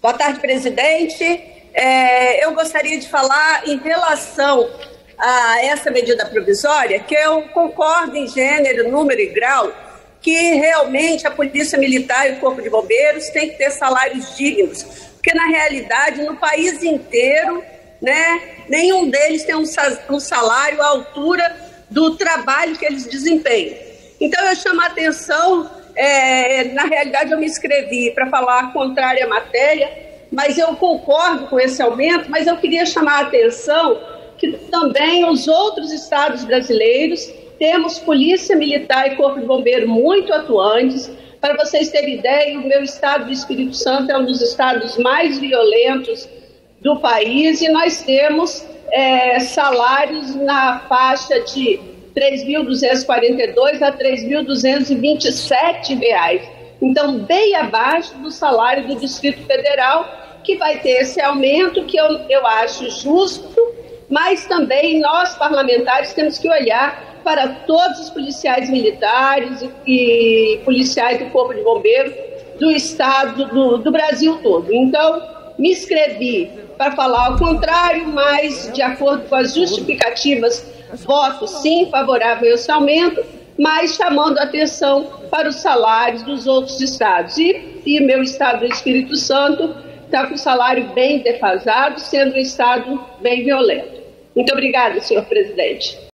Boa tarde, presidente. É, eu gostaria de falar em relação a essa medida provisória, que eu concordo em gênero, número e grau, que realmente a Polícia Militar e o Corpo de Bombeiros têm que ter salários dignos, porque na realidade, no país inteiro, né, nenhum deles tem um salário à altura do trabalho que eles desempenham. Então, eu chamo a atenção, é, na realidade, eu me inscrevi para falar contrária à matéria, mas eu concordo com esse aumento, mas eu queria chamar a atenção que também os outros estados brasileiros temos polícia militar e corpo de bombeiro muito atuantes. Para vocês terem ideia, o meu estado do Espírito Santo é um dos estados mais violentos do país e nós temos é, salários na faixa de 3.242 a 3.227 reais. Então, bem abaixo do salário do Distrito Federal, que vai ter esse aumento que eu, eu acho justo, mas também nós, parlamentares, temos que olhar para todos os policiais militares e, e policiais do Corpo de Bombeiros do Estado, do, do Brasil todo. Então, me inscrevi para falar ao contrário, mas de acordo com as justificativas, voto sim favorável a esse aumento, mas chamando atenção para os salários dos outros estados. E, e meu estado do Espírito Santo está com salário bem defasado, sendo um estado bem violento. Muito obrigada, senhor presidente.